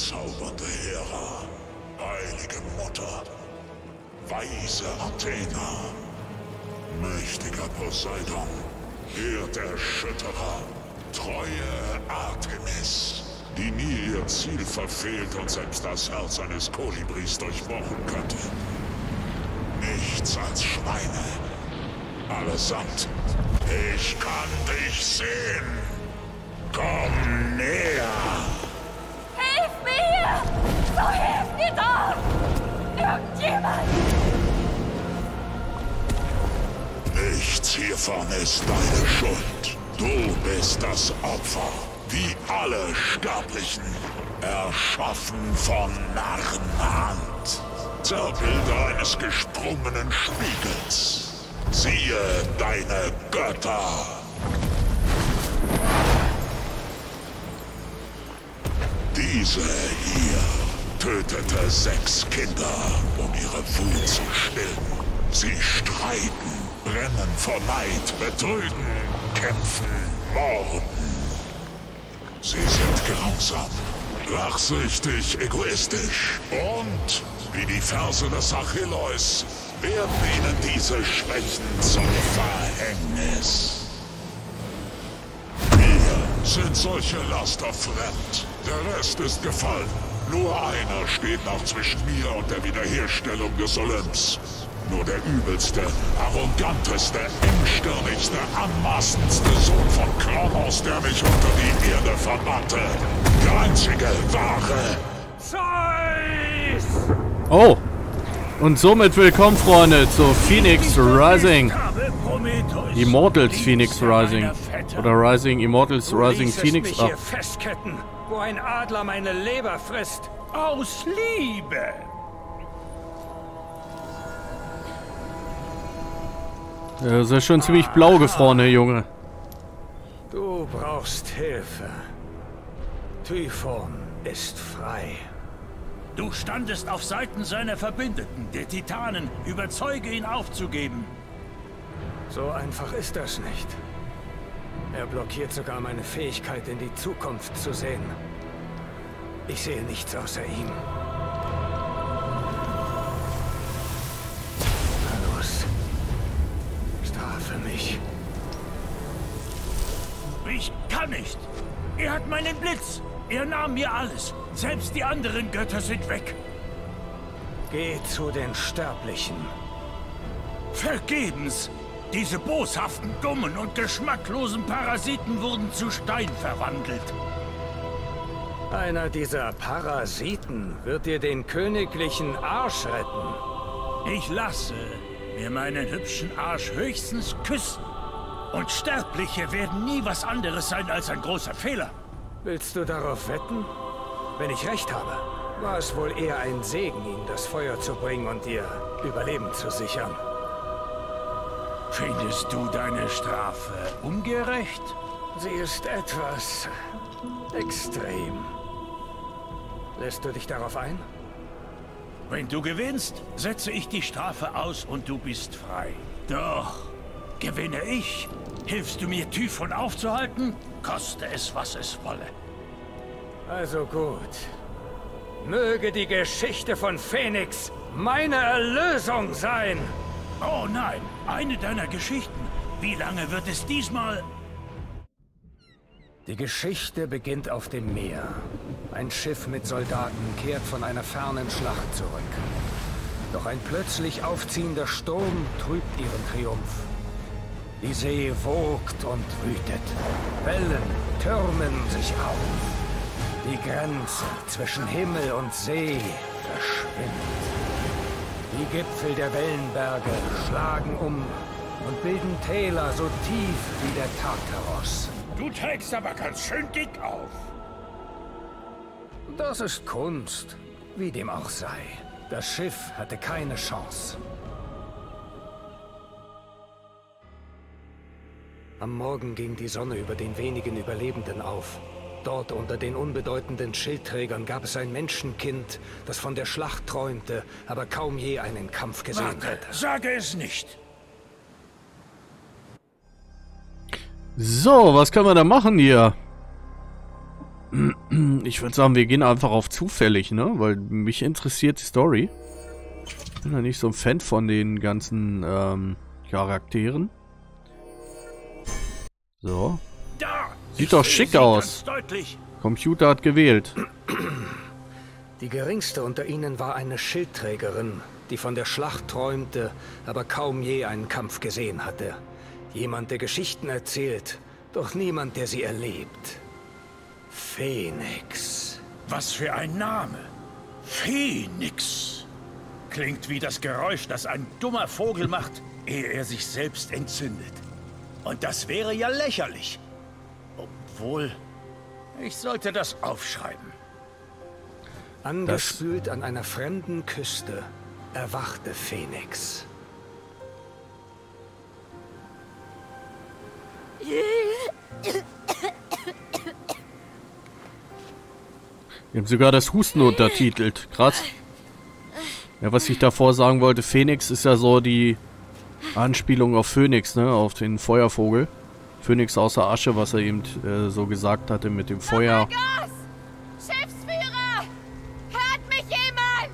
bezaubernde Hera, heilige Mutter, weise Athena, mächtiger Poseidon, Erderschütterer, treue Artemis, die nie ihr Ziel verfehlt und selbst das Herz eines Kolibris durchbrochen könnte. Nichts als Schweine. Allesamt. Ich kann dich sehen. Komm näher. Hilf mir! So doch! Irgendjemand! Nichts hiervon ist deine Schuld. Du bist das Opfer, wie alle Sterblichen, erschaffen von Narrenhand. Zirkelbilder eines gesprungenen Spiegels. Siehe deine Götter. Diese hier tötete sechs Kinder, um ihre Wut zu stillen. Sie streiten, brennen vor Neid, betrügen, kämpfen, morden. Sie sind grausam, rachsüchtig, egoistisch und, wie die Verse des Achilleus, werden ihnen diese Schwächen zum Verhängnis. Mir sind solche Laster fremd. Der Rest ist gefallen. Nur einer steht noch zwischen mir und der Wiederherstellung des Olymps. Nur der übelste, arroganteste, engstirnigste, anmaßendste Sohn von Kronos, der mich unter die Erde verbannte. Der einzige, wahre. Zeus! Oh. Und somit willkommen, Freunde, zu Phoenix Rising. Immortals Phoenix Rising. Oder Rising Immortals Rising Phoenix. Festketten, wo ein Adler meine Leber frisst. Aus Liebe! das ist schon ziemlich blau gefroren, der Junge. Du brauchst Hilfe. Typhon ist frei. Du standest auf Seiten seiner Verbündeten, der Titanen. Überzeuge ihn aufzugeben. So einfach ist das nicht. Er blockiert sogar meine Fähigkeit, in die Zukunft zu sehen. Ich sehe nichts außer ihm. Na los. Strafe mich. Ich kann nicht. Er hat meinen Blitz. Er nahm mir alles. Selbst die anderen Götter sind weg. Geh zu den Sterblichen. Vergebens. Diese boshaften, dummen und geschmacklosen Parasiten wurden zu Stein verwandelt. Einer dieser Parasiten wird dir den königlichen Arsch retten. Ich lasse mir meinen hübschen Arsch höchstens küssen. Und Sterbliche werden nie was anderes sein als ein großer Fehler. Willst du darauf wetten? Wenn ich recht habe, war es wohl eher ein Segen, ihm das Feuer zu bringen und dir Überleben zu sichern. Findest du deine Strafe ungerecht? Sie ist etwas extrem. Lässt du dich darauf ein? Wenn du gewinnst, setze ich die Strafe aus und du bist frei. Doch, gewinne ich, hilfst du mir Typhon aufzuhalten, koste es, was es wolle. Also gut. Möge die Geschichte von Phoenix meine Erlösung sein. Oh nein, eine deiner Geschichten. Wie lange wird es diesmal... Die Geschichte beginnt auf dem Meer. Ein Schiff mit Soldaten kehrt von einer fernen Schlacht zurück. Doch ein plötzlich aufziehender Sturm trübt ihren Triumph. Die See wogt und wütet. Wellen türmen sich auf. Die Grenze zwischen Himmel und See verschwindet. Die Gipfel der Wellenberge schlagen um und bilden Täler so tief wie der Tartaros. Du trägst aber ganz schön dick auf. Das ist Kunst, wie dem auch sei. Das Schiff hatte keine Chance. Am Morgen ging die Sonne über den wenigen Überlebenden auf. Dort unter den unbedeutenden Schildträgern gab es ein Menschenkind, das von der Schlacht träumte, aber kaum je einen Kampf gesehen Warte, hätte. sage es nicht. So, was können wir da machen hier? ich würde sagen, wir gehen einfach auf zufällig, ne? Weil mich interessiert die Story. Ich bin ja nicht so ein Fan von den ganzen ähm, Charakteren. So. Sieht doch schick aus. Computer hat gewählt. Die geringste unter ihnen war eine Schildträgerin, die von der Schlacht träumte, aber kaum je einen Kampf gesehen hatte. Jemand, der Geschichten erzählt, doch niemand, der sie erlebt. Phoenix. Was für ein Name. Phoenix. Klingt wie das Geräusch, das ein dummer Vogel macht, ehe er sich selbst entzündet. Und das wäre ja lächerlich. Obwohl, ich sollte das aufschreiben. Angespült an einer fremden Küste erwachte Phoenix. Wir haben sogar das Husten untertitelt. Krass. Ja, was ich davor sagen wollte, Phoenix ist ja so die Anspielung auf Phoenix, ne? Auf den Feuervogel. Phoenix außer Asche, was er eben äh, so gesagt hatte mit dem Feuer. Schiffsführer! Hört mich jemand!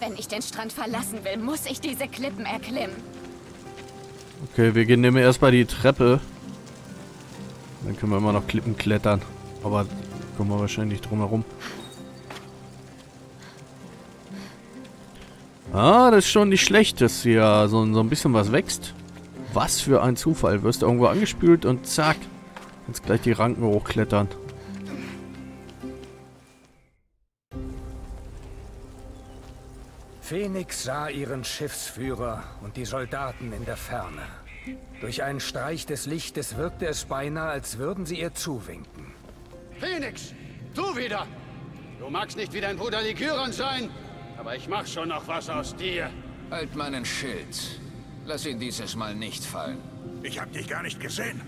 Wenn ich den Strand verlassen will, muss ich diese Klippen erklimmen. Okay, wir gehen nämlich erstmal die Treppe. Dann können wir immer noch Klippen klettern. Aber kommen wir wahrscheinlich drum herum. Ah, das ist schon nicht schlecht, dass hier so, so ein bisschen was wächst. Was für ein Zufall. Wirst du irgendwo angespült und zack. Jetzt gleich die Ranken hochklettern. Phoenix sah ihren Schiffsführer und die Soldaten in der Ferne. Durch einen Streich des Lichtes wirkte es beinahe, als würden sie ihr zuwinken. Phoenix, du wieder! Du magst nicht wie dein Bruder Likyron sein, aber ich mach schon noch was aus dir. Halt meinen Schild. Lass ihn dieses Mal nicht fallen. Ich hab dich gar nicht gesehen.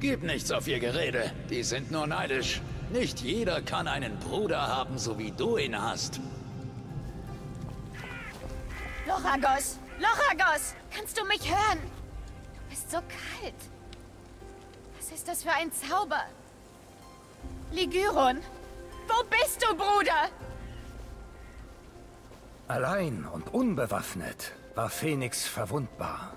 Gib nichts auf ihr Gerede. Die sind nur neidisch. Nicht jeder kann einen Bruder haben, so wie du ihn hast. Lochagos! Lochagos! Kannst du mich hören? Du bist so kalt. Was ist das für ein Zauber? Ligyron! Wo bist du, Bruder? Allein und unbewaffnet war Phoenix verwundbar.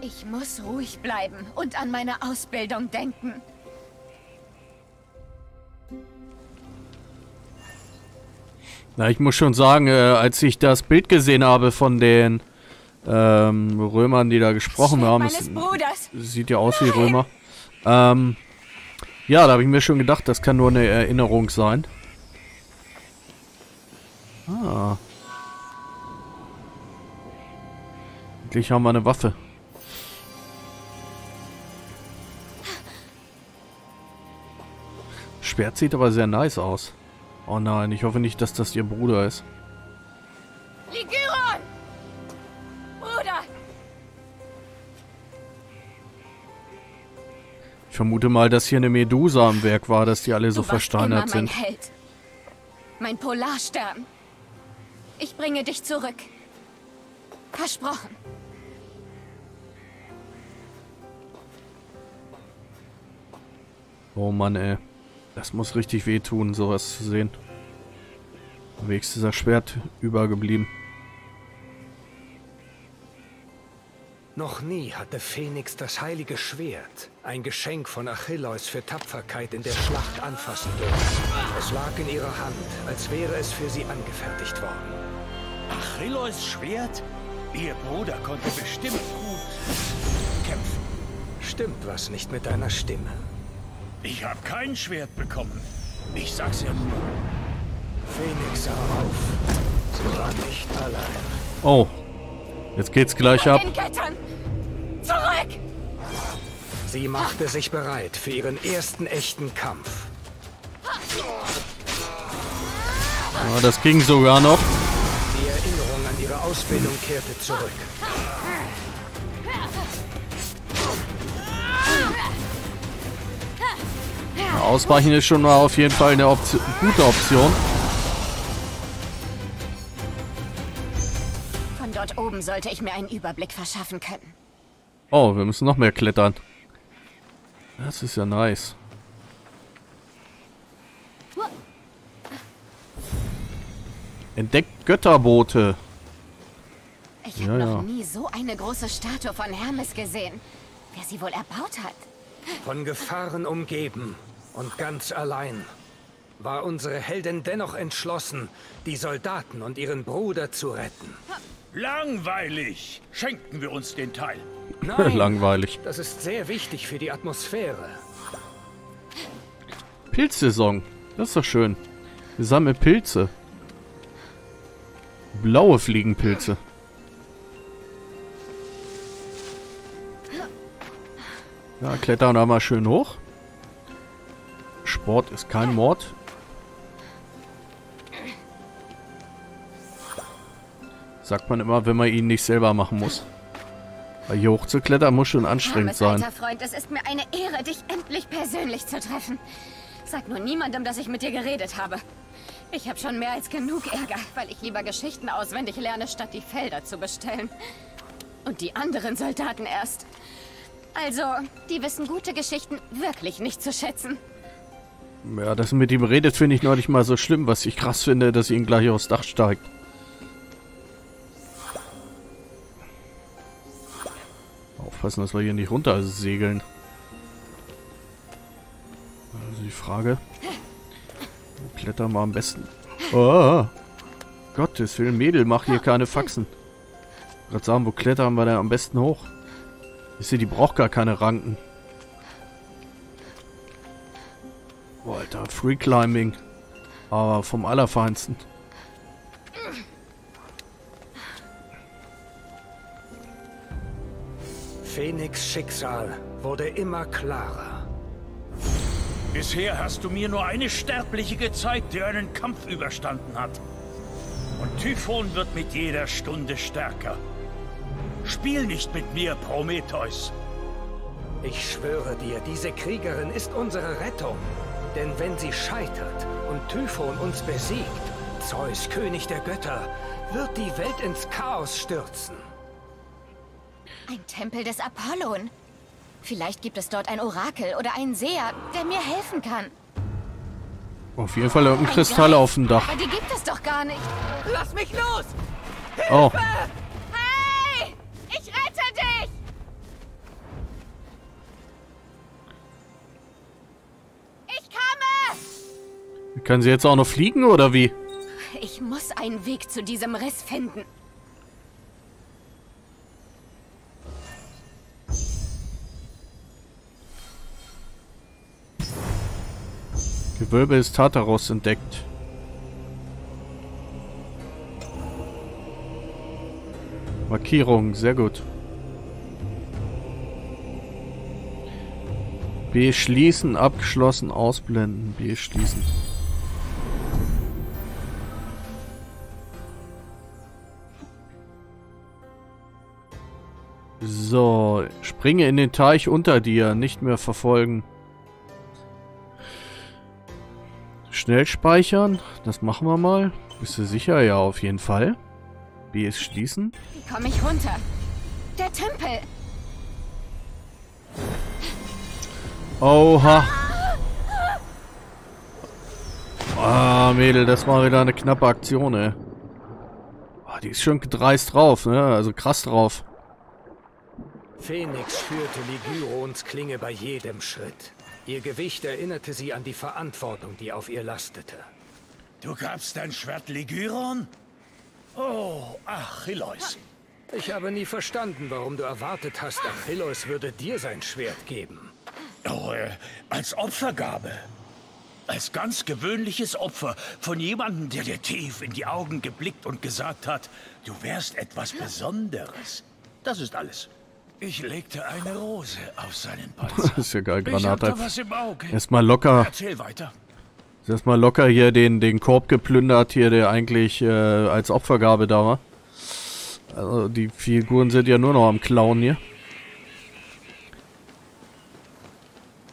Ich muss ruhig bleiben und an meine Ausbildung denken. Na, ich muss schon sagen, äh, als ich das Bild gesehen habe von den ähm, Römern, die da gesprochen Schild haben, Bruders. sieht ja aus wie Römer. Ähm, ja, da habe ich mir schon gedacht, das kann nur eine Erinnerung sein. Ah. Endlich haben wir eine Waffe. Schwert sieht aber sehr nice aus. Oh nein, ich hoffe nicht, dass das ihr Bruder ist. Ligyron! Bruder! Ich vermute mal, dass hier eine Medusa am Werk war, dass die alle so versteinert mein sind. Held. Mein Polarstern. Ich bringe dich zurück. Versprochen. Oh Mann, ey. Das muss richtig wehtun, sowas zu sehen. Wenigstens ist das Schwert übergeblieben. Noch nie hatte Phoenix das heilige Schwert, ein Geschenk von Achilleus für Tapferkeit in der Schlacht anfassen dürfen. Es lag in ihrer Hand, als wäre es für sie angefertigt worden. Achilleus Schwert? Ihr Bruder konnte bestimmt gut kämpfen. Stimmt was nicht mit deiner Stimme? Ich habe kein Schwert bekommen. Ich sag's ja nur. Phoenix sah auf. Sie war nicht allein. Oh. Jetzt geht's gleich ab. Zurück! Sie machte sich bereit für ihren ersten echten Kampf. Ja, das ging sogar noch. Ausbildung kehrte zurück. Ausweichen ist schon mal auf jeden Fall eine Option, gute Option. dort oben sollte ich mir einen Überblick verschaffen können. Oh, wir müssen noch mehr klettern. Das ist ja nice. Entdeckt Götterboote. Ich Ja, habe noch ja. nie so eine große Statue von Hermes gesehen. Wer sie wohl erbaut hat? Von Gefahren umgeben und ganz allein war unsere Heldin dennoch entschlossen, die Soldaten und ihren Bruder zu retten. Langweilig. Schenken wir uns den Teil. Nein, Langweilig. das ist sehr wichtig für die Atmosphäre. Pilzsaison. Das ist doch schön. Wir sammeln Pilze. Blaue Fliegenpilze. Ja, klettern mal schön hoch. Sport ist kein Mord. Sagt man immer, wenn man ihn nicht selber machen muss. Weil hier hoch zu klettern muss schon anstrengend Hermes, sein. alter Freund, es ist mir eine Ehre, dich endlich persönlich zu treffen. Sag nur niemandem, dass ich mit dir geredet habe. Ich habe schon mehr als genug Ärger, weil ich lieber Geschichten auswendig lerne, statt die Felder zu bestellen. Und die anderen Soldaten erst. Also, die wissen gute Geschichten wirklich nicht zu schätzen. Ja, dass mit ihm redet, finde ich noch nicht mal so schlimm. Was ich krass finde, dass ihn gleich aufs Dach steigt. Aufpassen, dass wir hier nicht runter segeln. Also die Frage. Wo klettern wir am besten? Oh! Gottes Willen, Mädel, mach hier keine Faxen. Wollte sagen, wo klettern wir denn am besten hoch? Ich sehe, die braucht gar keine Ranken. Boah, Alter, Free Climbing. Aber vom Allerfeinsten. Phoenix Schicksal wurde immer klarer. Bisher hast du mir nur eine Sterbliche gezeigt, die einen Kampf überstanden hat. Und Typhon wird mit jeder Stunde stärker. Spiel nicht mit mir, Prometheus. Ich schwöre dir, diese Kriegerin ist unsere Rettung. Denn wenn sie scheitert und Typhon uns besiegt, Zeus, König der Götter, wird die Welt ins Chaos stürzen. Ein Tempel des Apollon. Vielleicht gibt es dort ein Orakel oder einen Seher, der mir helfen kann. Auf jeden Fall irgendein Ein Kristall auf dem Dach. Aber die gibt es doch gar nicht. Lass mich los! Oh, kann sie jetzt auch noch fliegen oder wie? Ich muss einen Weg zu diesem Riss finden. Gewölbe des Tartaros entdeckt. Markierung, sehr gut. Beschließen, abgeschlossen, ausblenden, beschließen. Springe in den Teich unter dir, nicht mehr verfolgen. Schnell speichern, das machen wir mal. Bist du sicher? Ja, auf jeden Fall. B ist schließen. Wie komme ich runter? Der Tempel! Oha. Ah, Mädel, das war wieder eine knappe Aktion, ey. Ah, die ist schon dreist drauf, ne? Also krass drauf. Phoenix führte Ligyrons Klinge bei jedem Schritt. Ihr Gewicht erinnerte sie an die Verantwortung, die auf ihr lastete. Du gabst dein Schwert Ligyron? Oh, Achilleus. Ich habe nie verstanden, warum du erwartet hast, Achilleus würde dir sein Schwert geben. Oh, äh, als Opfergabe. Als ganz gewöhnliches Opfer von jemandem, der dir tief in die Augen geblickt und gesagt hat, du wärst etwas Besonderes. Das ist alles. Ich legte eine Rose auf seinen Panzer. Das ist ja geil, Granate. Erstmal locker, Erzähl weiter. erstmal locker hier den, den Korb geplündert, hier, der eigentlich äh, als Opfergabe da war. Also die Figuren sind ja nur noch am Klauen hier.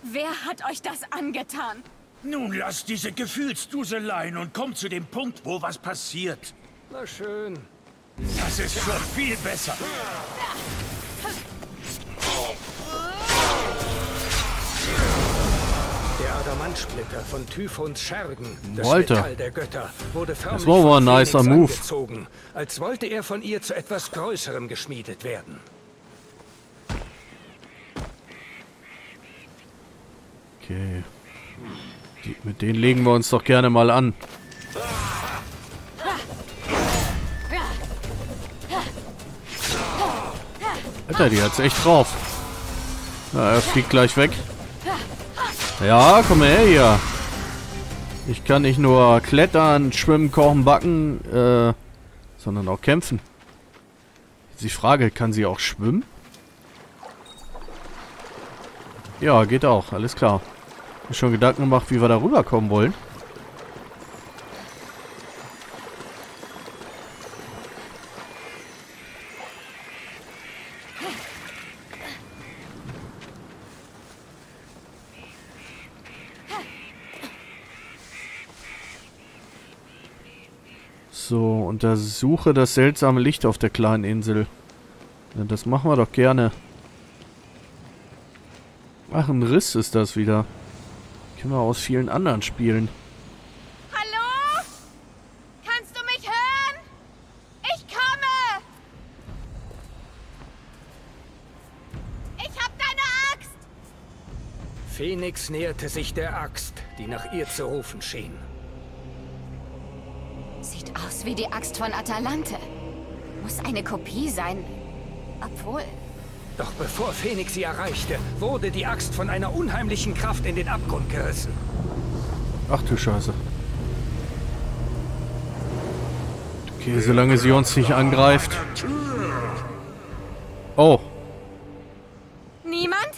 Wer hat euch das angetan? Nun lass diese Gefühlsduseleien und komm zu dem Punkt, wo was passiert. Na schön. Das ist schon viel besser. Der Adamantsplitter von Typhons Schergen, das Alter. Metall der Götter, wurde förmlich war von ein nicer Move. angezogen, als wollte er von ihr zu etwas Größerem geschmiedet werden. Okay. Die, mit denen legen wir uns doch gerne mal an. Alter, die hat's echt drauf. Na, er fliegt gleich weg. Ja, komm her hier. Ich kann nicht nur klettern, schwimmen, kochen, backen, äh, sondern auch kämpfen. Jetzt die Frage, kann sie auch schwimmen? Ja, geht auch, alles klar. Mir schon Gedanken gemacht, wie wir da rüberkommen wollen. So, untersuche das seltsame Licht auf der kleinen Insel. Ja, das machen wir doch gerne. Ach, ein Riss ist das wieder. Kennen wir aus vielen anderen Spielen. Hallo? Kannst du mich hören? Ich komme! Ich hab deine Axt! Phoenix näherte sich der Axt, die nach ihr zu rufen schien. Sieht aus wie die Axt von Atalante. Muss eine Kopie sein. Obwohl, Doch bevor Phoenix sie erreichte, wurde die Axt von einer unheimlichen Kraft in den Abgrund gerissen. Ach du Scheiße. Okay, solange sie uns nicht angreift. Oh, niemand?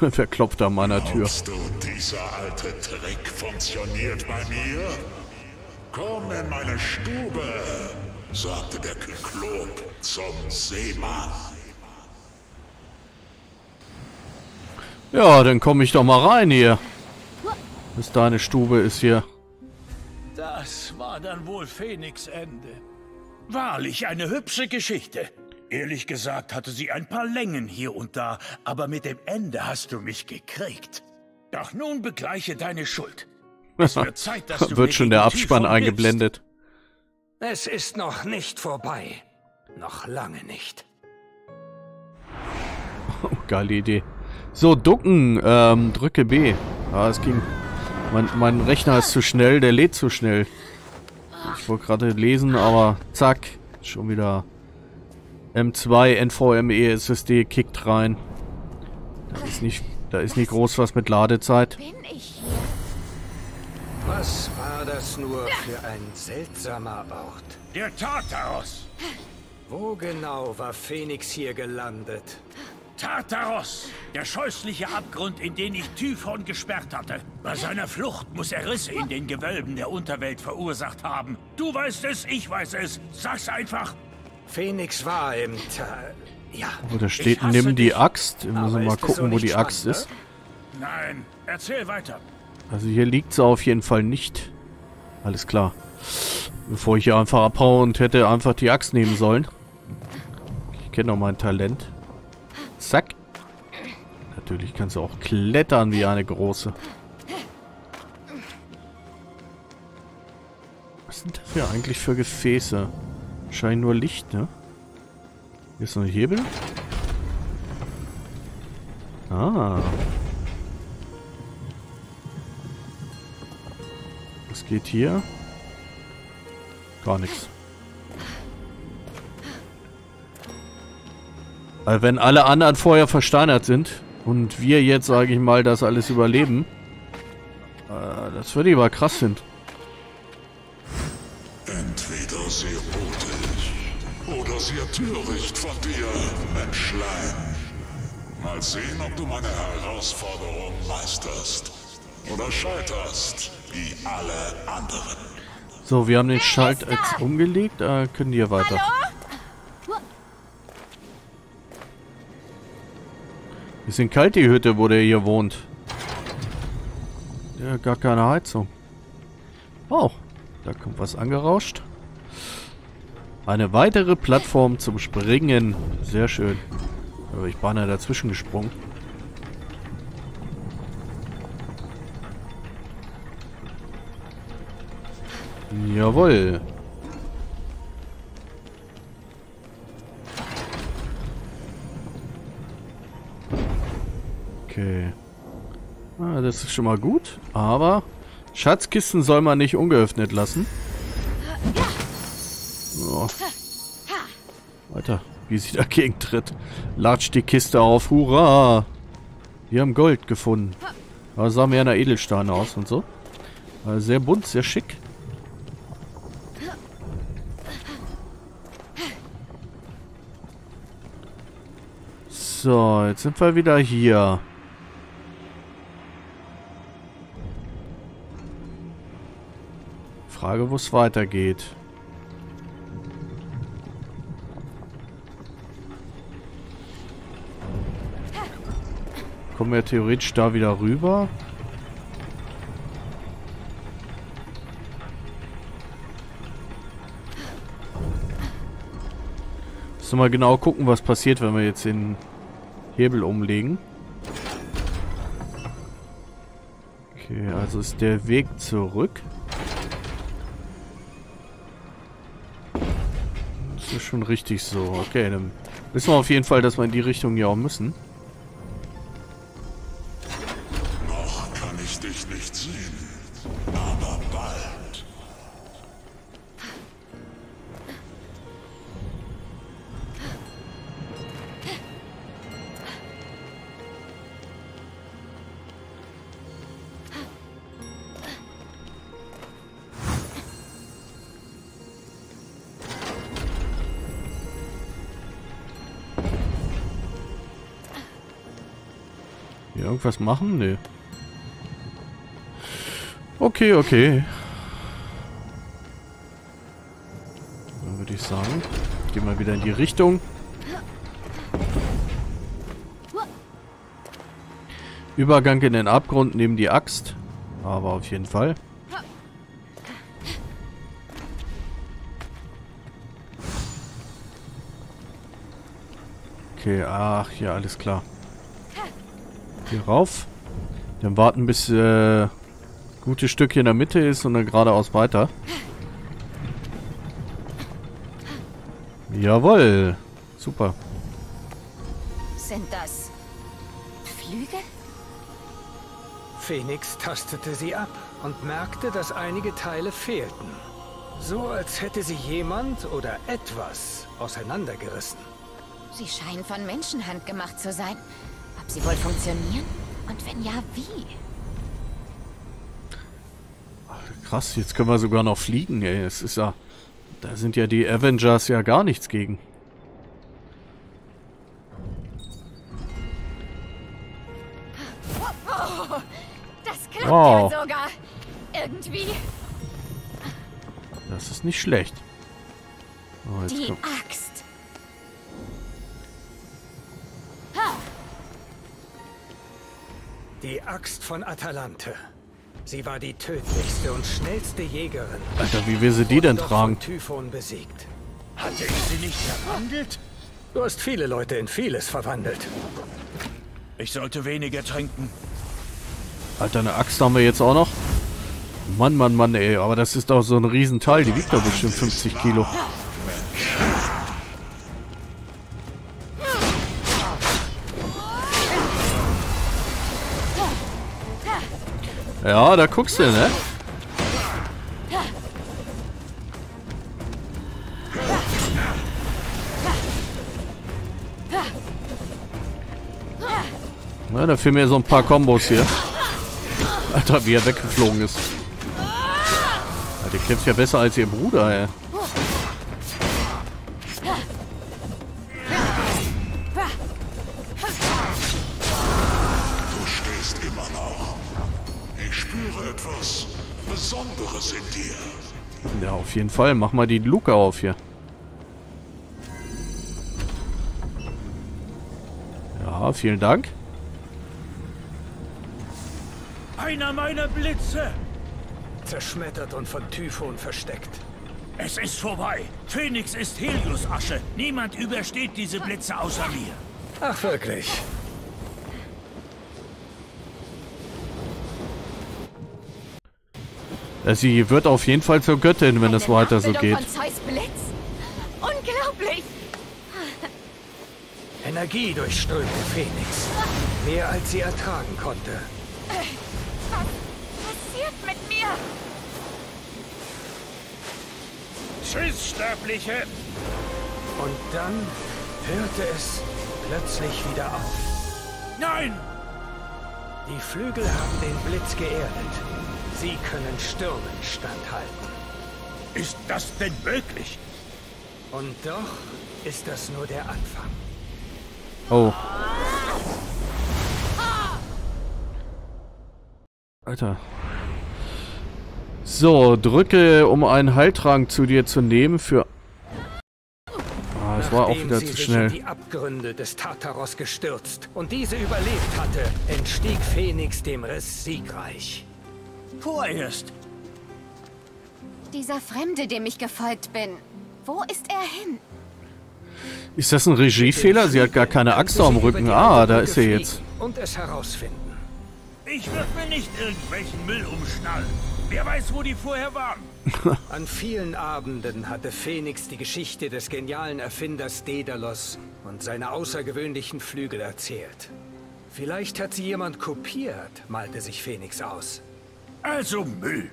wer klopft an meiner Tür? Glaubst du, dieser alte Trick funktioniert bei mir? Komm in meine Stube, sagte der Kyklop zum Seemann. Ja, dann komme ich doch mal rein hier. Bis deine Stube ist hier. Das war dann wohl Phoenix Ende. Wahrlich eine hübsche Geschichte. Ehrlich gesagt hatte sie ein paar Längen hier und da, aber mit dem Ende hast du mich gekriegt. Doch nun begleiche deine Schuld. Zeit, dass du mir Wird schon der Abspann eingeblendet. Es ist noch nicht vorbei. Noch lange nicht. Oh, geile Idee. So, ducken. Ähm, drücke B. Ah, es ging. Mein, mein Rechner ist zu schnell, der lädt zu schnell. Ich wollte gerade lesen, aber zack. Schon wieder M2, NVMe, SSD kickt rein. Da ist nicht, da ist nicht groß was mit Ladezeit. Bin ich das nur für ein seltsamer Ort? Der Tartaros! Wo genau war Phoenix hier gelandet? Tartaros! Der scheußliche Abgrund, in den ich Typhon gesperrt hatte. Bei seiner Flucht muss er Risse in den Gewölben der Unterwelt verursacht haben. Du weißt es, ich weiß es. Sag's einfach. Phoenix war im Tal. Ja. Wo da steht, nimm die. Axt. Wir müssen mal so gucken, wo die Axt ist. Nein, erzähl weiter. Also hier liegt sie auf jeden Fall nicht. Alles klar. Bevor ich hier einfach abhaue und hätte einfach die Axt nehmen sollen. Ich kenne doch mein Talent. Zack. Natürlich kannst du auch klettern wie eine große. Was sind das hier eigentlich für Gefäße? Scheint nur Licht, ne? Hier ist noch ein Hebel. Ah. Geht hier? Gar nichts. Weil wenn alle anderen vorher versteinert sind und wir jetzt, sage ich mal, das alles überleben, äh, das würde aber krass sind. Entweder sehr mutig oder sehr töricht von dir, Menschlein. Mal sehen, ob du meine Herausforderung meisterst oder scheiterst, wie alle anderen. So, wir haben den Schalt jetzt umgelegt, äh, können die hier weiter. Bisschen kalt die Hütte, wo der hier wohnt. Ja, gar keine Heizung. Oh, da kommt was angerauscht. Eine weitere Plattform zum Springen. Sehr schön. Aber ich beinahe dazwischen gesprungen. Jawohl. Okay. Ah, das ist schon mal gut. Aber Schatzkisten soll man nicht ungeöffnet lassen. Oh. Alter, wie sie dagegen tritt. Latscht die Kiste auf. Hurra! Wir haben Gold gefunden. Aber sah mehr nach Edelstein aus und so. Also sehr bunt, sehr schick. So, jetzt sind wir wieder hier. Frage, wo es weitergeht. Kommen wir theoretisch da wieder rüber? Müssen wir mal genau gucken, was passiert, wenn wir jetzt den Hebel umlegen. Okay, also ist der Weg zurück. Das ist schon richtig so. Okay, dann wissen wir auf jeden Fall, dass wir in die Richtung ja auch müssen. Irgendwas machen? Nee. Okay, okay. Dann würde ich sagen, gehen wir wieder in die Richtung. Übergang in den Abgrund neben die Axt. Aber auf jeden Fall. Okay, ach, ja, alles klar. Hier rauf. Dann warten, bis äh, gutes Stück hier in der Mitte ist und dann geradeaus weiter. Jawohl. Super. Sind das Flügel? Phoenix tastete sie ab und merkte, dass einige Teile fehlten. So als hätte sie jemand oder etwas auseinandergerissen. Sie scheinen von Menschenhand gemacht zu sein. Ob sie wohl funktionieren? Und wenn ja, wie? Krass, jetzt können wir sogar noch fliegen, ey. Es ist ja... Da sind ja die Avengers ja gar nichts gegen. Das klappt Wow. ja sogar. Irgendwie. Das ist nicht schlecht. Oh, Die kommt, Die Axt von Atalante. Sie war die tödlichste und schnellste Jägerin. Alter, wie will sie die denn tragen? Typhon besiegt. Hatte ich sie nicht verwandelt? Du hast viele Leute in vieles verwandelt. Ich sollte weniger trinken. Alter, eine Axt haben wir jetzt auch noch. Mann, Mann, Mann, ey. Aber das ist doch so ein Riesenteil. Die wiegt doch bestimmt 50 Kilo. Ja, da guckst du, ne? Na, da fehlen mir so ein paar Kombos hier. Alter, wie er weggeflogen ist. Ja, der kämpft ja besser als ihr Bruder, ey. Du stehst immer noch. Ich spüre etwas Besonderes in dir. Ja, auf jeden Fall. Mach mal die Luke auf hier. Ja, vielen Dank. Einer meiner Blitze! Zerschmettert und von Typhon versteckt. Es ist vorbei. Phoenix ist Helios-Asche. Niemand übersteht diese Blitze außer mir. Ach, wirklich. Sie wird auf jeden Fall zur Göttin, wenn es weiter so geht. Von Zeus Blitz? Unglaublich! Energie durchströmte Phoenix. Mehr als sie ertragen konnte. Was passiert mit mir? Tschüss, Sterbliche. Und dann hörte es plötzlich wieder auf. Nein! Die Flügel haben den Blitz geerdet. Sie können Stürmen standhalten. Ist das denn möglich? Und doch ist das nur der Anfang. Oh. Alter. So, drücke, um einen Heiltrank zu dir zu nehmen für... Ah, es war auch wieder sie zu sich schnell. in die Abgründe des Tartaros gestürzt und diese überlebt hatte, entstieg Phoenix dem Riss siegreich. Vorerst. Dieser Fremde, dem ich gefolgt bin. Wo ist er hin? Ist das ein Regiefehler? Sie hat gar keine Axt am Rücken. Ah, da ist sie jetzt. Und es herausfinden. Ich würde mir nicht irgendwelchen Müll umschnallen. Wer weiß, wo die vorher waren. An vielen Abenden hatte Phoenix die Geschichte des genialen Erfinders Daedalus und seine außergewöhnlichen Flügel erzählt. Vielleicht hat sie jemand kopiert, malte sich Phoenix aus. Also Müll.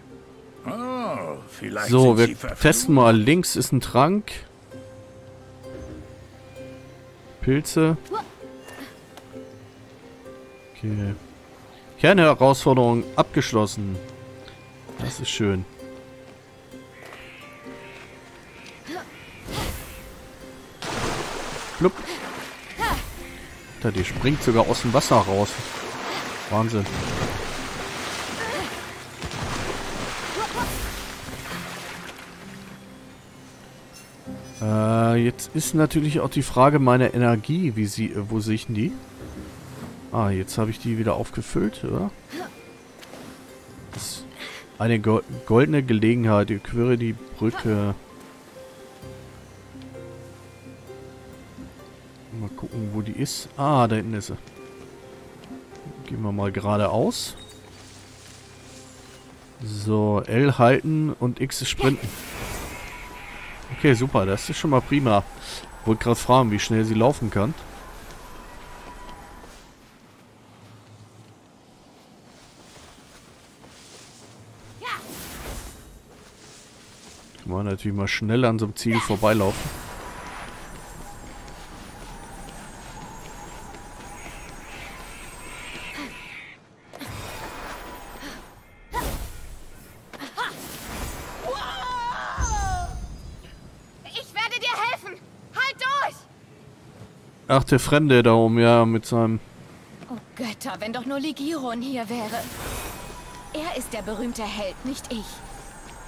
Oh, vielleicht So, wir testen mal. Links ist ein Trank. Pilze. Okay. Kernherausforderung abgeschlossen. Das ist schön. Blub. Alter, die springt sogar aus dem Wasser raus. Wahnsinn. Äh, jetzt ist natürlich auch die Frage meiner Energie, wie sie, äh, wo sehe ich denn die? Ah, jetzt habe ich die wieder aufgefüllt, oder? Eine go goldene Gelegenheit, ich quirre die Brücke. Mal gucken, wo die ist. Ah, da hinten ist sie. Gehen wir mal geradeaus. So, L halten und X sprinten. Okay, super. Das ist schon mal prima. Wollte gerade fragen, wie schnell sie laufen kann. Kann man natürlich mal schnell an so einem Ziel vorbeilaufen. Ach, der Fremde da oben, ja, mit seinem... Oh Götter, wenn doch nur Ligiron hier wäre. Er ist der berühmte Held, nicht ich.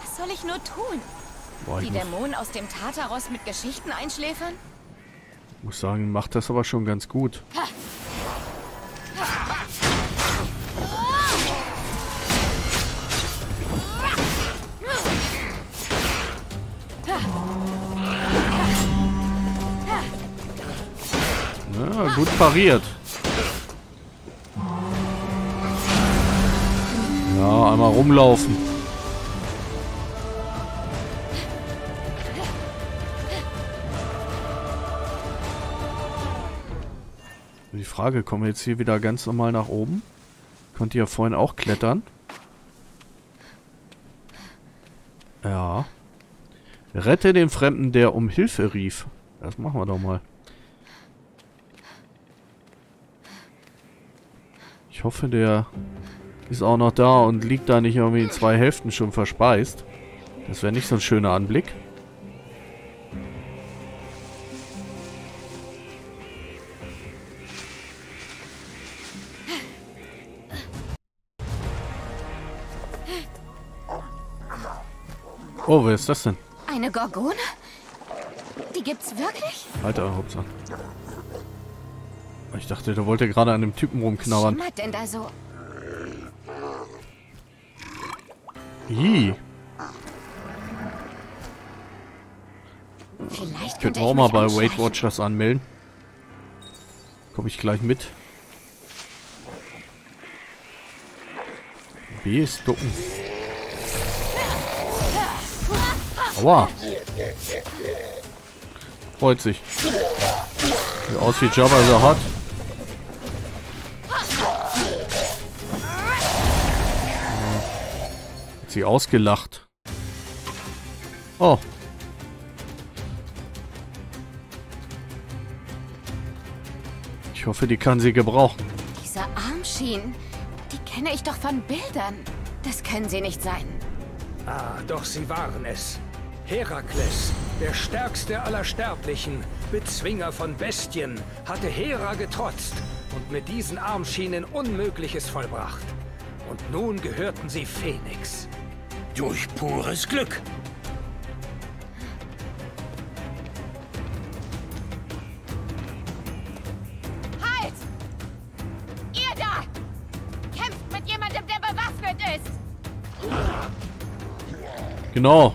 Was soll ich nur tun? Boah, ich Die Dämonen aus dem Tartaros mit Geschichten einschläfern? muss sagen, macht das aber schon ganz gut. Gut pariert. Ja, einmal rumlaufen. Die Frage, kommen wir jetzt hier wieder ganz normal nach oben? Konnte ja vorhin auch klettern. Ja. Rette den Fremden, der um Hilfe rief. Das machen wir doch mal. Ich hoffe, der ist auch noch da und liegt da nicht irgendwie in zwei Hälften schon verspeist. Das wäre nicht so ein schöner Anblick. Oh, wer ist das denn? Eine Gorgone? Die gibt's wirklich? Alter, Hauptsache. Ich dachte, der wollte gerade an dem Typen rumknabbern. Schimmert denn da so? Ih. Vielleicht Könnten könnte wir auch mal bei. Weight Watchers anmelden. Komme ich gleich mit. B ist ducken. Aua. Freut sich. Sieht aus wie Jabba the Hutt. Hat sie ausgelacht. Oh. Ich hoffe, die kann sie gebrauchen. Diese Armschienen, die kenne ich doch von Bildern. Das können sie nicht sein. Ah, doch sie waren es. Herakles, der stärkste aller Sterblichen, Bezwinger von Bestien, hatte Hera getrotzt und mit diesen Armschienen Unmögliches vollbracht. Und nun gehörten sie Phoenix. Durch pures Glück. Halt! Ihr da! Kämpft mit jemandem, der bewaffnet ist! Genau.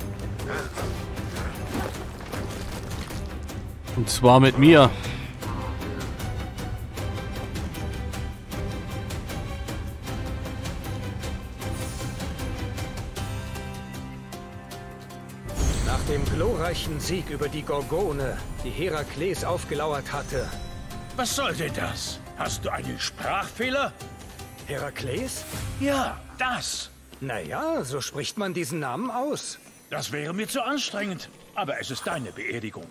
Und zwar mit mir. Glorreichen Sieg über die Gorgone, die Herakles aufgelauert hatte, Was soll denn das? Hast du einen Sprachfehler? Herakles? Ja, das. Naja, so spricht man diesen Namen aus. Das wäre mir zu anstrengend. Aber es ist deine Beerdigung.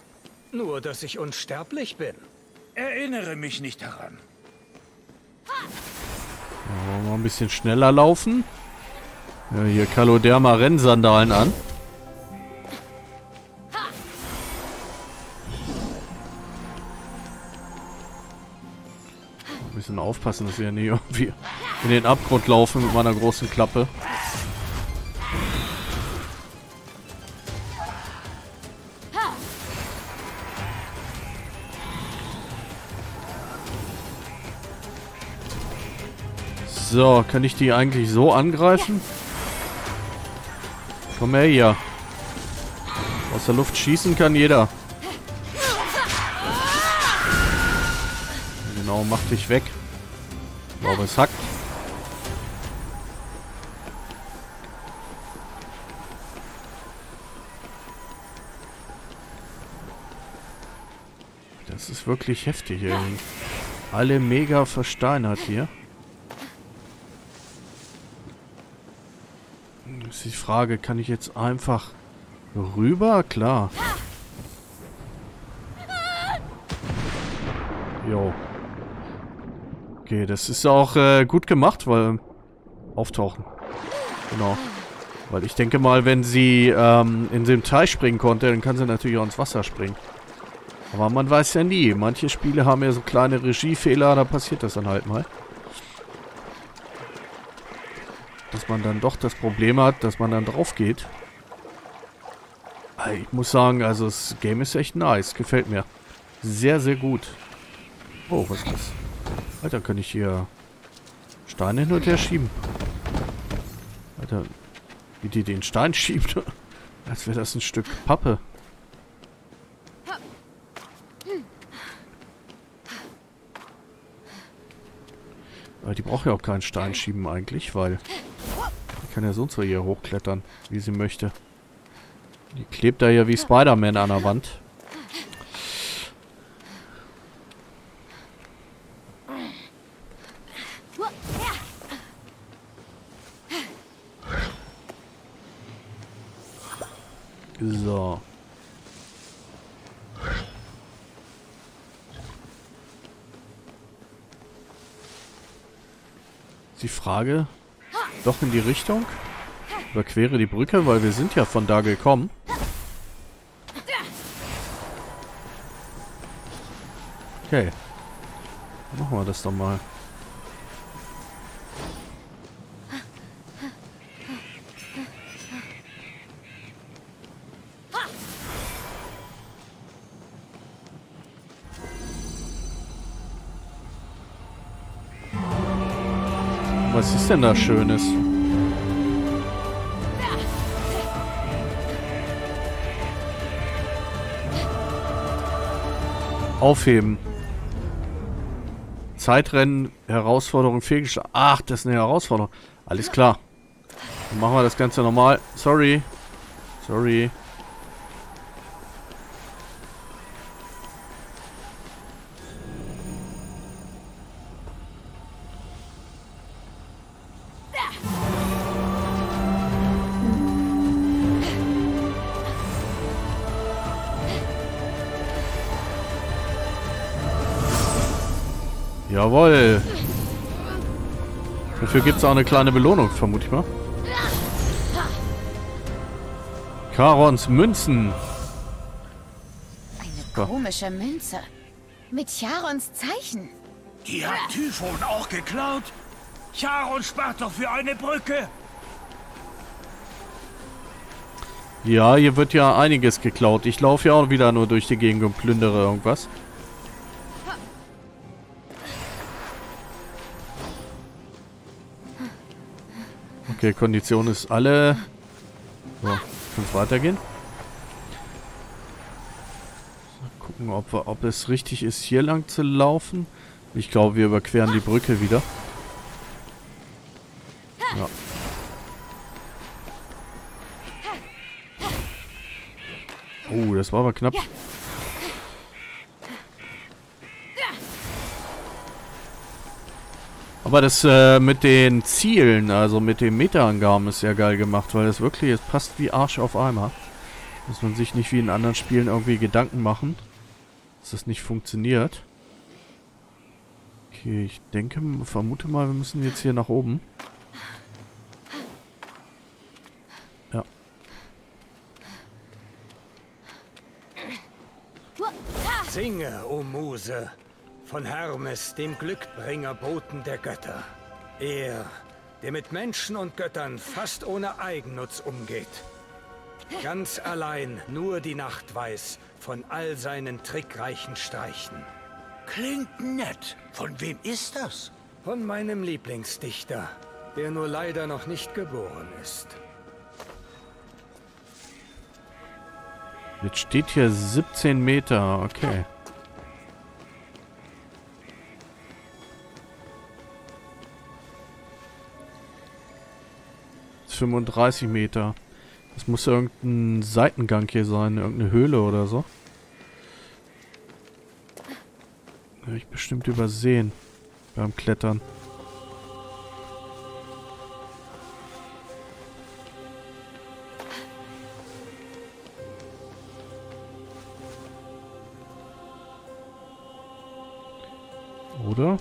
Nur, dass ich unsterblich bin. Erinnere mich nicht daran. Wollen wir mal ein bisschen schneller laufen. Ja, hier Kaloderma Rennsandalen an. Aufpassen, dass wir nicht irgendwie in den Abgrund laufen mit meiner großen Klappe. So, kann ich die eigentlich so angreifen? Komm her hier. Aus der Luft schießen kann jeder. Genau, mach dich weg. Glaube, es hackt. Das ist wirklich heftig hier. Alle mega versteinert hier. Ist die Frage, kann ich jetzt einfach rüber? Klar. Jo. Okay, das ist auch äh, gut gemacht, weil... Auftauchen. Genau. Weil ich denke mal, wenn sie ähm, in den Teich springen konnte, dann kann sie natürlich auch ins Wasser springen. Aber man weiß ja nie. Manche Spiele haben ja so kleine Regiefehler, da passiert das dann halt mal. Dass man dann doch das Problem hat, dass man dann drauf geht. Ich muss sagen, also das Game ist echt nice. Gefällt mir. Sehr, sehr gut. Oh, was ist das? Alter, kann ich hier Steine hin und her schieben. Alter, wie die den Stein schiebt. Als wäre das ein Stück Pappe. Aber die braucht ja auch keinen Stein schieben eigentlich, weil die kann ja sonst so hier hochklettern, wie sie möchte. Die klebt da ja wie Spider-Man an der Wand. So. Die Frage, doch in die Richtung? Überquere die Brücke, weil wir sind ja von da gekommen. Okay. Machen wir das doch mal. Ist denn da Schönes? Aufheben. Zeitrennen, Herausforderung fehlgeschlagen. Ach, das ist eine Herausforderung. Alles klar. Dann machen wir das Ganze normal. Sorry. Sorry. Jawohl. Dafür gibt es auch eine kleine Belohnung, vermute ich mal. Karons Münzen. Eine komische Münze. Mit Charons Zeichen. Die hat Typhon auch geklaut? Charon spart doch für eine Brücke. Ja, hier wird ja einiges geklaut. Ich laufe ja auch wieder nur durch die Gegend und plündere irgendwas. Okay, Kondition ist alle. So, kann weitergehen. So, gucken, ob, wir, ob es richtig ist, hier lang zu laufen. Ich glaube, wir überqueren die Brücke wieder. Ja. Oh, das war aber knapp. Aber das äh, mit den Zielen, also mit den Meta-Angaben ist ja geil gemacht, weil das wirklich, es passt wie Arsch auf Eimer. Muss man sich nicht wie in anderen Spielen irgendwie Gedanken machen, dass das nicht funktioniert. Okay, ich denke, vermute mal, wir müssen jetzt hier nach oben. Ja. Singe, o Muse, von Hermes, dem Glückbringer Boten der Götter. Er, der mit Menschen und Göttern fast ohne Eigennutz umgeht. Ganz allein nur die Nacht weiß von all seinen trickreichen Streichen. Klingt nett. Von wem ist das? Von meinem Lieblingsdichter, der nur leider noch nicht geboren ist. Jetzt steht hier 17 Meter, okay. 35 Meter. Das muss irgendein Seitengang hier sein, irgendeine Höhle oder so. Habe ich bestimmt übersehen beim Klettern. Oder?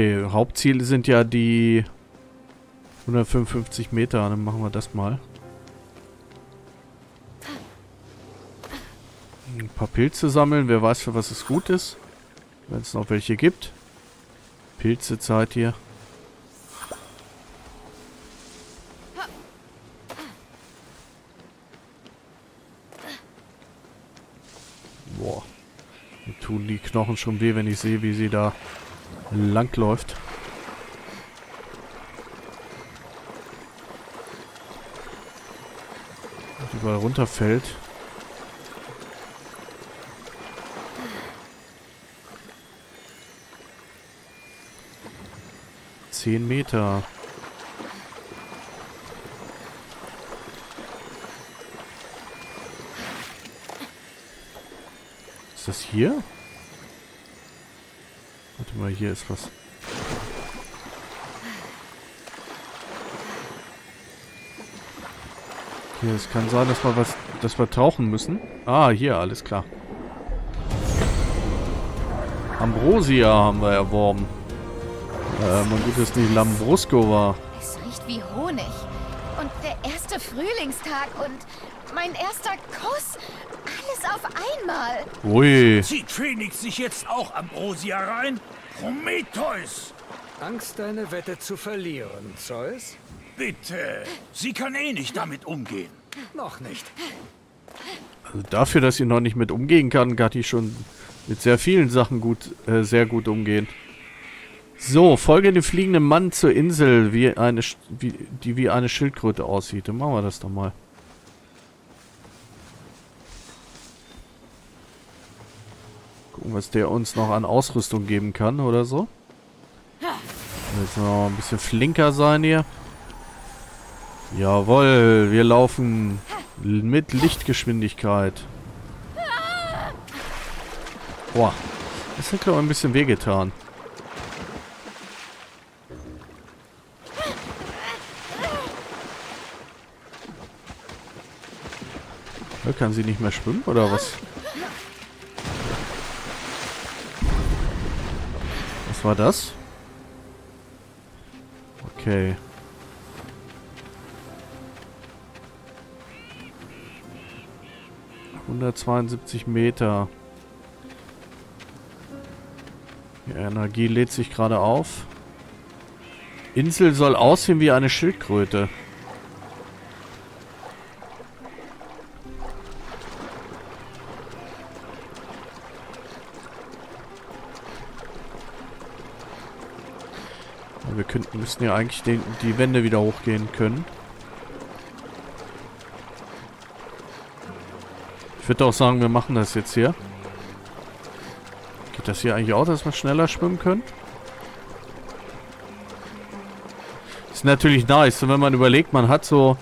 Okay, Hauptziel sind ja die 155 Meter. Dann machen wir das mal. Ein paar Pilze sammeln. Wer weiß, für was es gut ist. Wenn es noch welche gibt. Pilzezeit hier. Boah. Mir tun die Knochen schon weh, wenn ich sehe, wie sie da langläuft. Und überall runterfällt. Zehn Meter. Ist das hier? Warte mal, hier ist was. Okay, es kann sein, dass wir was, dass wir tauchen müssen. Ah, hier, alles klar. Ambrosia haben wir erworben. Äh, man gut, dass nicht Lambrusco war. Es riecht wie Honig. Und der erste Frühlingstag und mein erster Kuss. Alles auf einmal. Ui. Zieht Phoenix sich jetzt auch Ambrosia rein? Prometheus! Angst, deine Wette zu verlieren, Zeus? Bitte. Sie kann eh nicht damit umgehen. Noch nicht. Also dafür, dass sie noch nicht mit umgehen kann, kann die schon mit sehr vielen Sachen gut, äh, sehr gut umgehen. So, folge dem fliegenden Mann zur Insel, wie eine, wie, die wie eine Schildkröte aussieht. Dann machen wir das doch mal. Gucken, was der uns noch an Ausrüstung geben kann oder so. Jetzt noch ein bisschen flinker sein hier. Jawohl, wir laufen mit Lichtgeschwindigkeit. Boah, das hat glaube ich ein bisschen wehgetan. Kann sie nicht mehr schwimmen, oder was? Was war das? Okay. Hundertzweiundsiebzig Meter. Die Energie lädt sich gerade auf. Insel soll aussehen wie eine Schildkröte. Müssten ja eigentlich den, die Wände wieder hochgehen können. Ich würde auch sagen, wir machen das jetzt hier. Geht das hier eigentlich auch, dass wir schneller schwimmen können? Ist natürlich nice. Wenn man überlegt, man hat so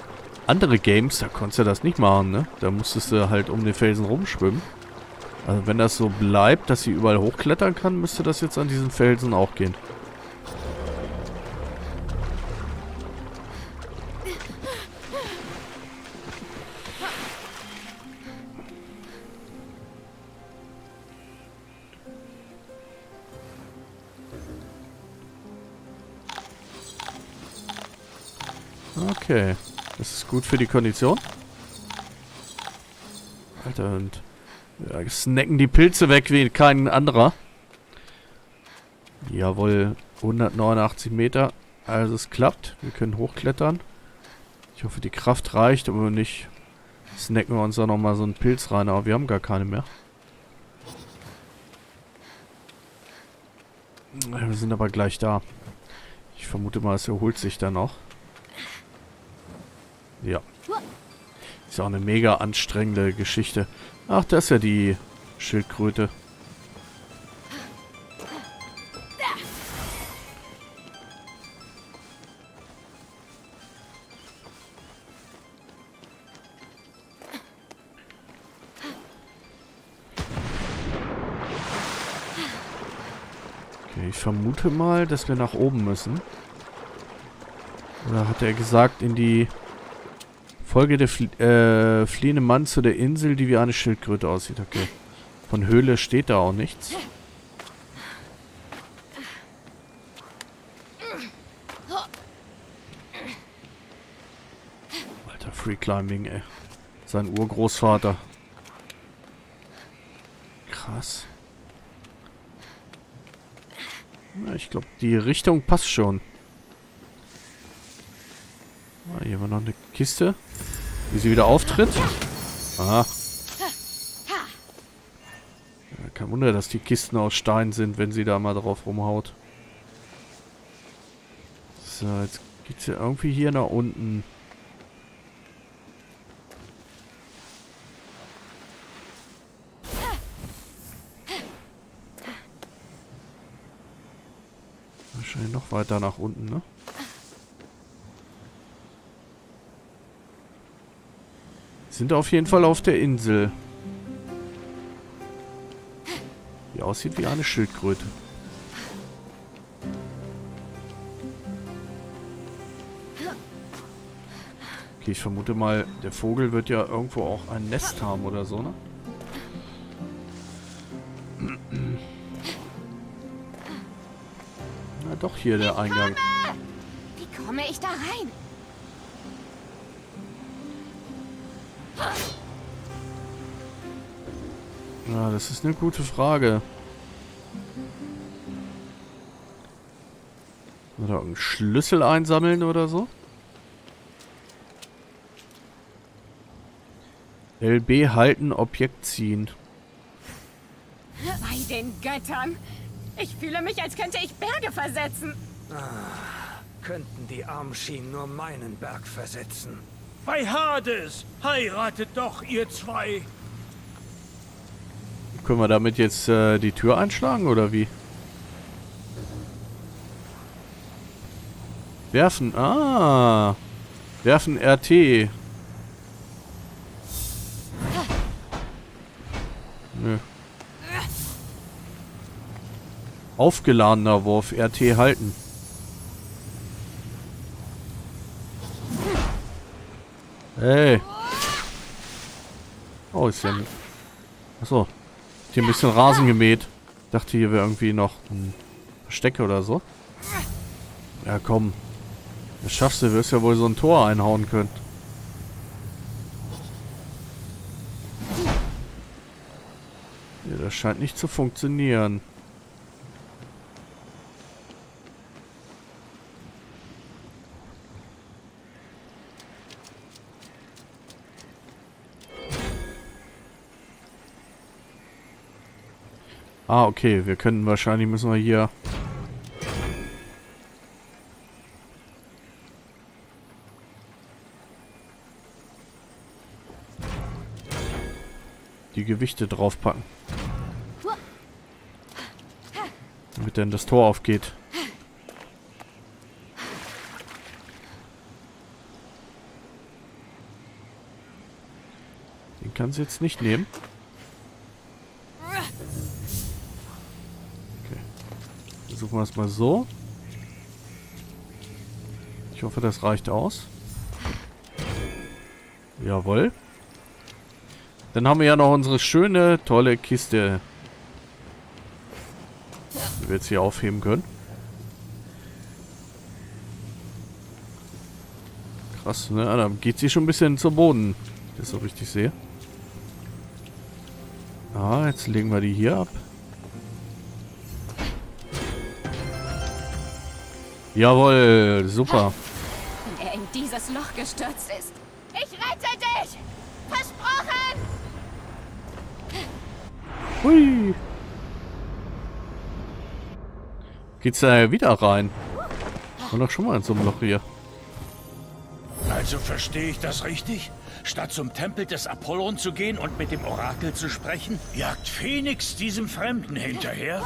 andere Games, da konntest du das nicht machen, ne? Da musstest du halt um den Felsen rumschwimmen. Also wenn das so bleibt, dass sie überall hochklettern kann, müsste das jetzt an diesen Felsen auch gehen. Gut für die Kondition. Alter, und ja, snacken die Pilze weg wie kein anderer. Jawohl, 189 Meter. Also es klappt. Wir können hochklettern. Ich hoffe, die Kraft reicht, aber nicht snacken wir uns da nochmal so einen Pilz rein. Aber wir haben gar keine mehr. Wir sind aber gleich da. Ich vermute mal, es erholt sich dann noch. Ja. Ist auch eine mega anstrengende Geschichte. Ach, das ist ja die Schildkröte. Okay, ich vermute mal, dass wir nach oben müssen. Oder hat er gesagt, in die Folge der Flie äh, fliehende Mann zu der Insel, die wie eine Schildkröte aussieht. Okay. Von Höhle steht da auch nichts. Alter, Free Climbing, ey. Sein Urgroßvater. Krass. Na, ich glaube, die Richtung passt schon. Ah, hier wir noch eine Kiste. Wie sie wieder auftritt. Aha. Ja, kein Wunder, dass die Kisten aus Stein sind, wenn sie da mal drauf rumhaut. So, jetzt geht's ja irgendwie hier nach unten. Wahrscheinlich noch weiter nach unten, ne? Sind auf jeden Fall auf der Insel. Die aussieht wie eine Schildkröte. Okay, ich vermute mal, der Vogel wird ja irgendwo auch ein Nest haben oder so, ne? Na doch, hier der Eingang. Wie komme ich da rein? Ja, das ist eine gute Frage. Oder einen Schlüssel einsammeln oder so? LB halten, Objekt ziehen. Bei den Göttern. Ich fühle mich, als könnte ich Berge versetzen. Könnten die Armschienen nur meinen Berg versetzen. Bei Hades! Heiratet doch, ihr zwei! Können wir damit jetzt äh, die Tür einschlagen oder wie? Werfen. Ah. Werfen RT. Nö. Aufgeladener Wurf. RT halten. Hey. Oh, ist ja... Achso. Hier ein bisschen Rasen gemäht. Dachte, hier wäre irgendwie noch ein Verstecke oder so. Ja, komm. Das schaffst du. Wirst ja wohl so ein Tor einhauen können. Ja, das scheint nicht zu funktionieren. Ah, okay. Wir können wahrscheinlich müssen wir hier... die Gewichte draufpacken. Damit dann das Tor aufgeht. Den kann sie jetzt nicht nehmen. Versuchen wir es mal so. Ich hoffe, das reicht aus. Jawohl. Dann haben wir ja noch unsere schöne, tolle Kiste. Die wir jetzt hier aufheben können. Krass, ne? Da geht sie schon ein bisschen zum Boden. Wenn ich das so richtig sehe. Ah, jetzt legen wir die hier ab. Jawohl, super. Wenn er in dieses Loch gestürzt ist. Ich rette dich! Versprochen! Hui. Geht's da wieder rein? War doch schon mal in so einem Loch hier. Also verstehe ich das richtig? Statt zum Tempel des Apollon zu gehen und mit dem Orakel zu sprechen, jagt Phoenix diesem Fremden hinterher?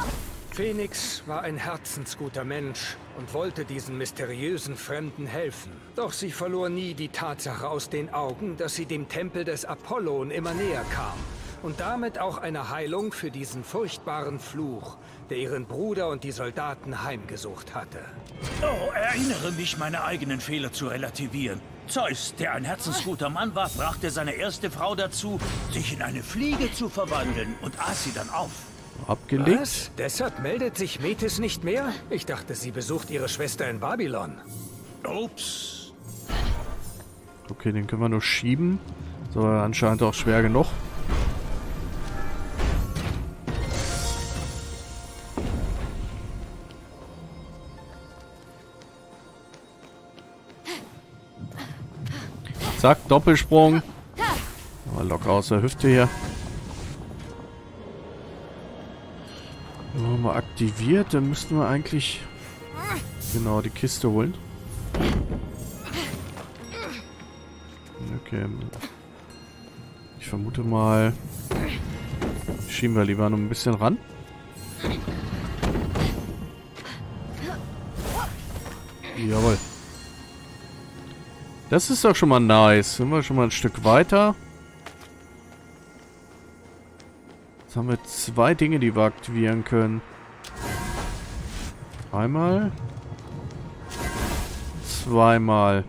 Phoenix war ein herzensguter Mensch und wollte diesen mysteriösen Fremden helfen. Doch sie verlor nie die Tatsache aus den Augen, dass sie dem Tempel des Apollon immer näher kam. Und damit auch eine Heilung für diesen furchtbaren Fluch, der ihren Bruder und die Soldaten heimgesucht hatte. Oh, erinnere mich, meine eigenen Fehler zu relativieren. Zeus, der ein herzensguter Mann war, brachte seine erste Frau dazu, sich in eine Fliege zu verwandeln und aß sie dann auf. Abgelegt. Was? Deshalb meldet sich Metis nicht mehr? Ich dachte, sie besucht ihre Schwester in Babylon. Ups. Okay, den können wir nur schieben. So, anscheinend auch schwer genug. Zack, Doppelsprung. Aber locker aus der Hüfte hier. Wenn wir mal aktiviert, dann müssten wir eigentlich genau die Kiste holen. Okay. Ich vermute mal, schieben wir lieber noch ein bisschen ran. Jawohl. Das ist doch schon mal nice. Sind wir schon mal ein Stück weiter. Jetzt haben wir zwei Dinge, die wir aktivieren können. Einmal. Zweimal.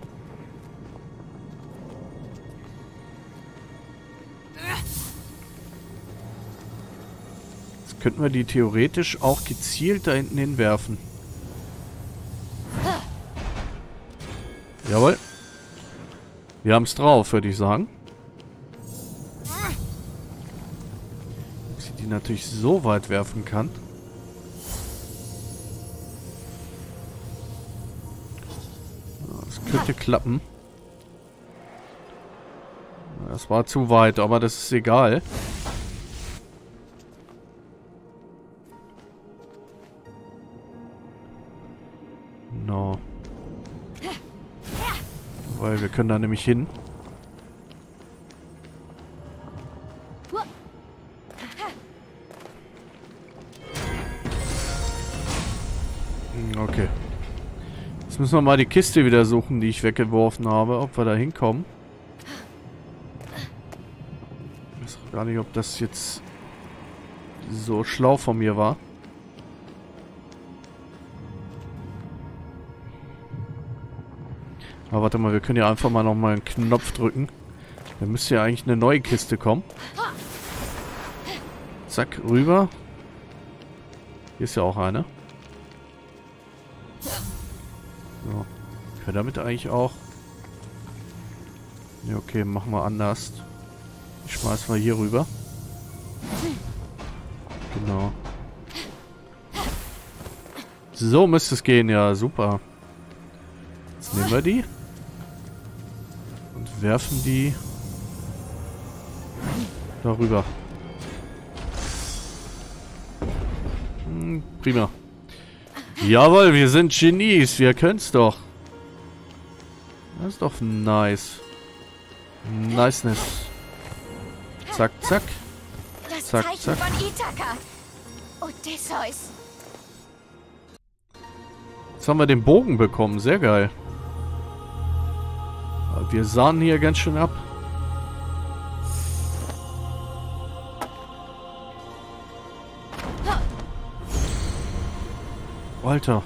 Jetzt könnten wir die theoretisch auch gezielt da hinten hinwerfen. Jawohl. Wir haben es drauf, würde ich sagen. Natürlich so weit werfen kann. Das könnte klappen. Das war zu weit, aber das ist egal. No. Weil wir können da nämlich hin. Müssen wir mal die Kiste wieder suchen, die ich weggeworfen habe, ob wir da hinkommen. Ich weiß gar nicht, ob das jetzt so schlau von mir war. Aber warte mal, wir können ja einfach mal nochmal einen Knopf drücken. Da müsste ja eigentlich eine neue Kiste kommen. Zack, rüber. Hier ist ja auch eine. Wir damit eigentlich auch... Ja, okay, machen wir anders. Ich schmeiß mal hier rüber. Genau. So müsste es gehen, ja, super. Jetzt nehmen wir die. Und werfen die darüber. Hm, prima. Jawohl, wir sind Genies. Wir können's doch. Das ist doch nice. Niceness. Zack, zack. Das Zack, Zeichen zack. von Ithaka. Odysseus. Jetzt haben wir den Bogen bekommen. Sehr geil. Aber wir sahen hier ganz schön ab. Alter.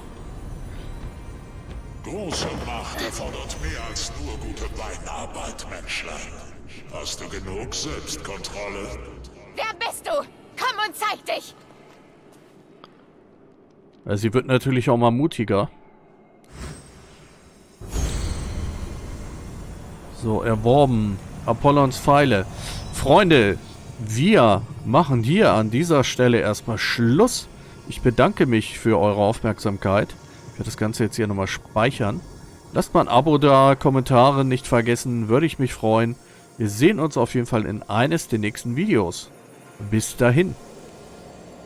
Hast du genug Selbstkontrolle? Wer bist du? Komm und zeig dich. Sie wird natürlich auch mal mutiger. So, erworben. Apollons Pfeile. Freunde, wir machen hier an dieser Stelle erstmal Schluss. Ich bedanke mich für eure Aufmerksamkeit. Ich werde das Ganze jetzt hier nochmal speichern. Lasst mal ein Abo da, Kommentare nicht vergessen, würde ich mich freuen. Wir sehen uns auf jeden Fall in eines der nächsten Videos. Bis dahin.